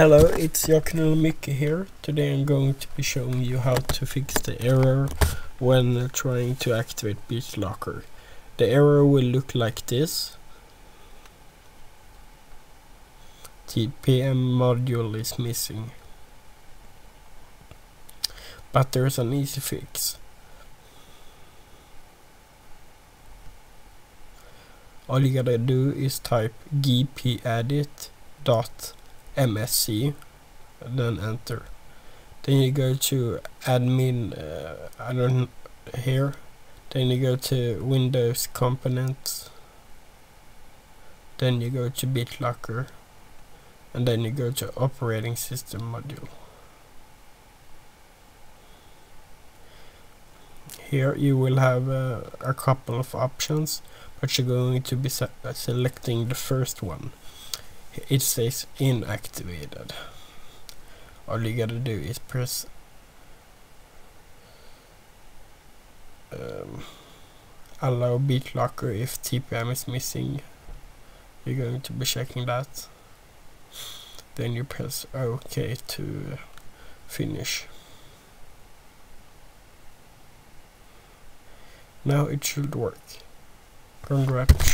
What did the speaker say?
Hello, it's Joakim Mickey here. Today I'm going to be showing you how to fix the error when trying to activate BitLocker. The error will look like this. TPM module is missing. But there's an easy fix. All you gotta do is type gpedit dot MSC then enter. Then you go to admin uh, I don't here. Then you go to Windows components. Then you go to BitLocker. And then you go to operating system module. Here you will have uh, a couple of options but you're going to be se selecting the first one it says inactivated. All you gotta do is press? Um, allow BitLocker if TPM is missing you're going to be checking that. Then you press OK to finish. Now it should work. Congrats